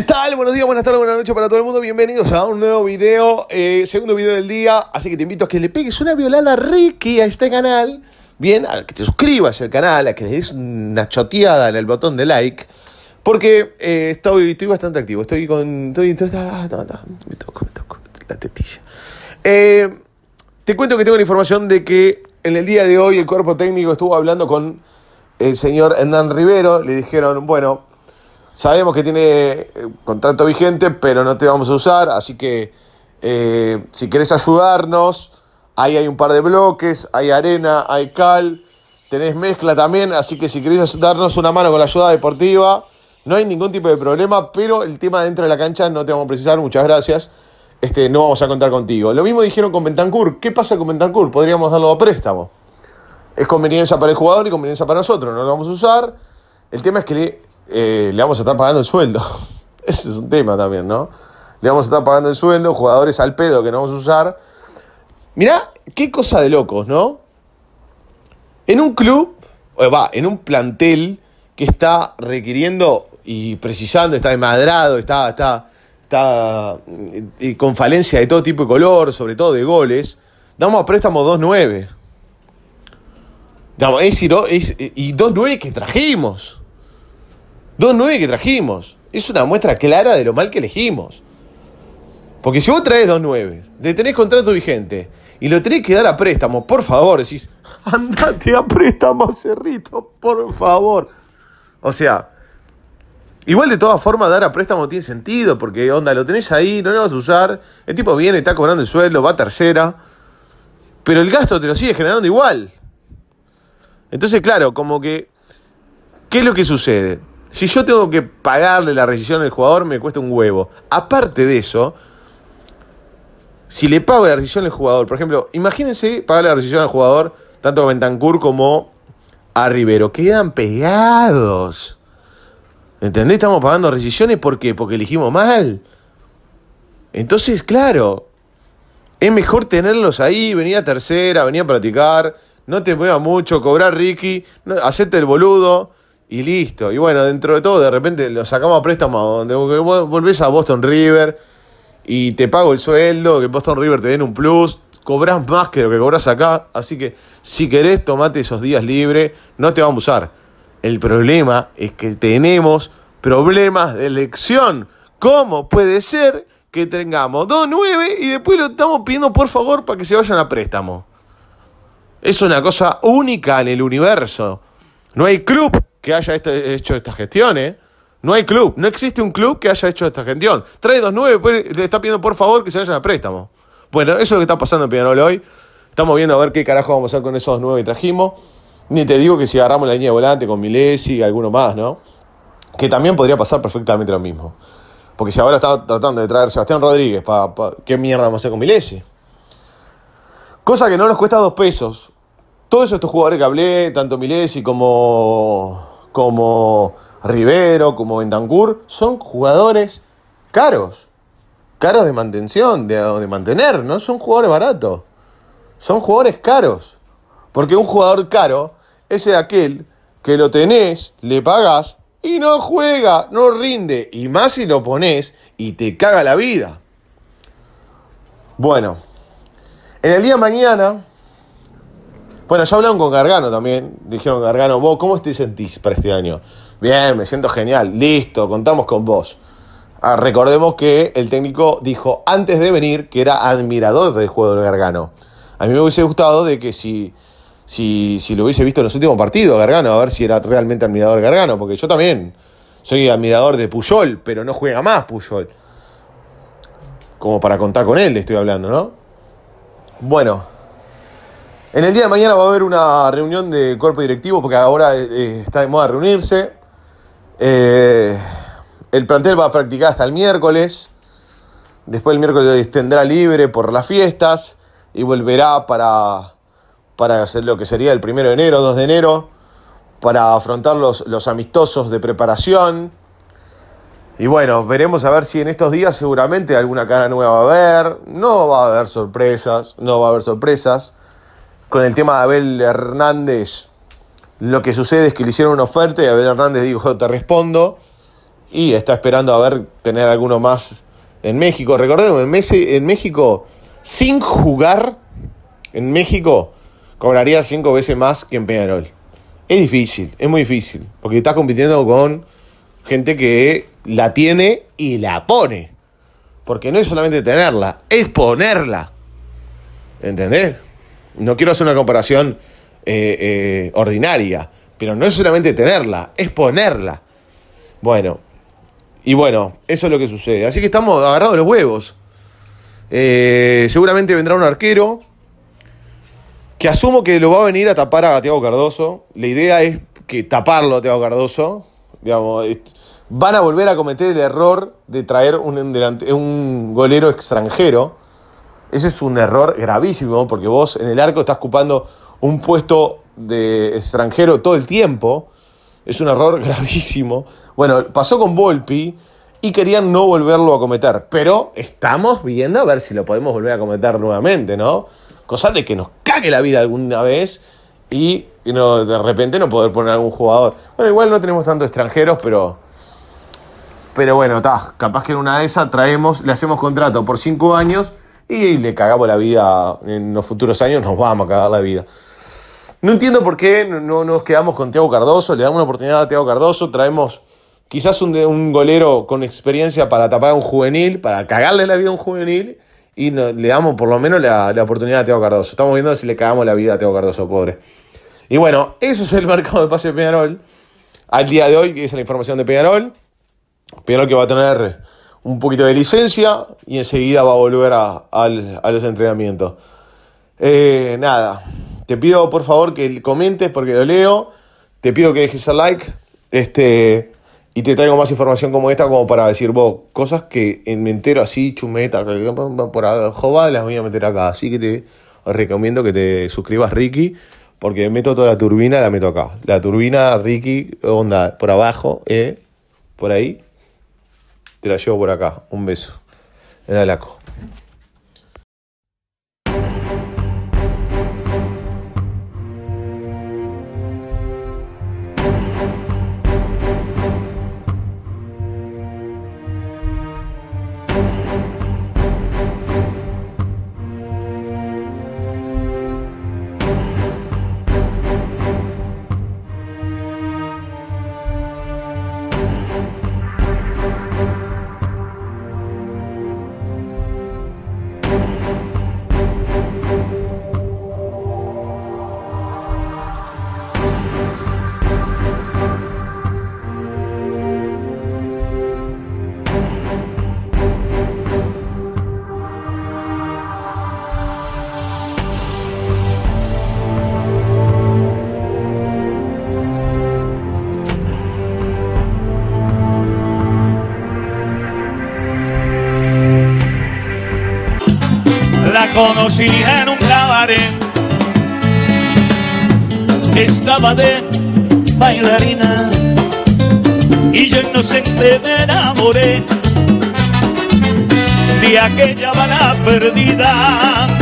¿Qué tal? Buenos días, buenas tardes, buenas noches para todo el mundo. Bienvenidos a un nuevo video, eh, segundo video del día. Así que te invito a que le pegues una violada Ricky a este canal. Bien, a que te suscribas al canal, a que le des una choteada en el botón de like. Porque eh, estoy, bastante activo. Estoy con. Estoy, estoy- ah, me toco, me toco la tetilla. Eh, te cuento que tengo la información de que en el día de hoy el cuerpo técnico estuvo hablando con el señor Hernán Rivero. Le dijeron, bueno, sabemos que tiene eh, contrato vigente, pero no te vamos a usar, así que eh, si querés ayudarnos, ahí hay un par de bloques, hay arena, hay cal, tenés mezcla también, así que si querés darnos una mano con la ayuda deportiva, no hay ningún tipo de problema, pero el tema dentro de la cancha no te vamos a precisar, muchas gracias. Este, no vamos a contar contigo. Lo mismo dijeron con Bentancur. ¿Qué pasa con Bentancur? Podríamos darlo a préstamo. Es conveniencia para el jugador y conveniencia para nosotros. No lo vamos a usar. El tema es que eh, le vamos a estar pagando el sueldo. Ese es un tema también, ¿no? Le vamos a estar pagando el sueldo, jugadores al pedo que no vamos a usar. Mirá, qué cosa de locos, ¿no? En un club, o va, en un plantel que está requiriendo y precisando, está desmadrado, está, está, está eh, con falencia de todo tipo de color, sobre todo de goles, damos a préstamo 2-9. Damos, es- y 2-9 que trajimos. 2-9 que trajimos. Es una muestra clara de lo mal que elegimos. Porque si vos traes 2-9, le tenés contrato vigente y lo tenés que dar a préstamo, por favor, decís, andate a préstamo, Cerrito, por favor. O sea, igual de todas formas dar a préstamo tiene sentido, porque onda, lo tenés ahí, no lo vas a usar, el tipo viene, está cobrando el sueldo, va a tercera, pero el gasto te lo sigue generando igual. Entonces, claro, como que, ¿qué es lo que sucede? Si yo tengo que pagarle la rescisión del jugador, me cuesta un huevo. Aparte de eso, si le pago la rescisión al jugador, por ejemplo, imagínense pagarle la rescisión al jugador, tanto a Bentancur como a Rivero, quedan pegados. ¿Entendés? Estamos pagando rescisiones ¿por qué? Porque elegimos mal. Entonces, claro, es mejor tenerlos ahí, venir a tercera, venir a practicar, no te muevas mucho, cobrar Ricky, no, hacete el boludo y listo. Y bueno, dentro de todo, de repente lo sacamos a préstamo, donde vol- volvés a Boston River y te pago el sueldo, que Boston River te den un plus, cobrás más que lo que cobras acá, así que si querés, tomate esos días libres, no te vamos a usar. El problema es que tenemos problemas de elección. ¿Cómo puede ser que tengamos 2-9 y después lo estamos pidiendo por favor para que se vayan a préstamo? Es una cosa única en el universo. No hay club que haya este- hecho esta gestión, ¿eh? No hay club. No existe un club que haya hecho esta gestión. Trae 2-9 después le está pidiendo por favor que se vayan a préstamo. Bueno, eso es lo que está pasando en Peñarol hoy. Estamos viendo a ver qué carajo vamos a hacer con esos 9 que trajimos. Ni te digo que si agarramos la línea de volante con Milesi y alguno más, ¿no? Que también podría pasar perfectamente lo mismo. Porque si ahora está tratando de traer Sebastián Rodríguez, pa- ¿qué mierda vamos a hacer con Milesi? Cosa que no nos cuesta dos pesos. Todos estos jugadores que hablé, tanto Milesi como, como Rivero, como Bentancur, son jugadores caros. Caros de mantención, de, de mantener, no son jugadores baratos. Son jugadores caros. Porque un jugador caro es aquel que lo tenés, le pagás y no juega, no rinde. Y más si lo pones y te caga la vida. Bueno, en el día de mañana. Bueno, ya hablaron con Gargano también. Dijeron, Gargano, vos, ¿cómo te sentís para este año? Bien, me siento genial. Listo, contamos con vos. Ah, recordemos que el técnico dijo antes de venir que era admirador del juego de Gargano. A mí me hubiese gustado de que si, si, si lo hubiese visto en los últimos partidos, Gargano, a ver si era realmente admirador de Gargano, porque yo también soy admirador de Puyol, pero no juega más Puyol. Como para contar con él, le estoy hablando, ¿no? Bueno, en el día de mañana va a haber una reunión de cuerpo directivo, porque ahora eh, está de moda reunirse. Eh, el plantel va a practicar hasta el miércoles. Después el miércoles tendrá libre por las fiestas y volverá para, para hacer lo que sería el primero de enero, 2 de enero, para afrontar los, los amistosos de preparación. Y bueno, veremos a ver si en estos días seguramente alguna cara nueva va a haber. No va a haber sorpresas, no va a haber sorpresas. Con el tema de Abel Hernández, lo que sucede es que le hicieron una oferta y Abel Hernández dijo, te respondo. y está esperando a ver tener alguno más en México. Recordemos, en, México, sin jugar, en México cobraría cinco veces más que en Peñarol. Es difícil, es muy difícil, porque estás compitiendo con gente que la tiene y la pone. Porque no es solamente tenerla, es ponerla. ¿Entendés? No quiero hacer una comparación eh, eh, ordinaria, pero no es solamente tenerla, es ponerla. Bueno, y bueno, eso es lo que sucede. Así que estamos agarrados los huevos. Eh, seguramente vendrá un arquero que asumo que lo va a venir a tapar a Tiago Cardoso. La idea es que taparlo a Tiago Cardoso. Digamos, van a volver a cometer el error de traer un, un golero extranjero. Ese es un error gravísimo porque vos en el arco estás ocupando un puesto de extranjero todo el tiempo. Es un error gravísimo. Bueno, pasó con Volpi y querían no volverlo a cometer. Pero estamos viendo a ver si lo podemos volver a cometer nuevamente, ¿no? Cosa de que nos cague la vida alguna vez y de repente no poder poner algún jugador. Bueno, igual no tenemos tantos extranjeros, pero. Pero bueno, está. Capaz que en una de esas traemos, le hacemos contrato por cinco años y le cagamos la vida. En los futuros años nos vamos a cagar la vida. No entiendo por qué no nos quedamos con Tiago Cardoso, le damos una oportunidad a Tiago Cardoso, traemos quizás un, un, golero con experiencia para tapar a un juvenil, para cagarle la vida a un juvenil, y le damos por lo menos la, oportunidad a Tiago Cardoso. Estamos viendo si le cagamos la vida a Tiago Cardoso, pobre. Y bueno, eso es el mercado de pase de Peñarol. Al día de hoy, que es la información de Peñarol. Peñarol que va a tener un poquito de licencia y enseguida va a volver a, a los entrenamientos. Eh, nada, te pido por favor que comentes porque lo leo. Te pido que dejes el like. Este, y te traigo más información como esta, como para decir, vos, cosas que me entero así, chumeta, por abajo, las voy a meter acá. Así que te recomiendo que te suscribas, Ricky, porque meto toda la turbina, la meto acá. La turbina, Ricky, onda, por abajo, eh, por ahí, te la llevo por acá. Un beso. En el alaco. conocí en un cabaret. Estaba de bailarina y yo inocente me enamoré de aquella bala perdida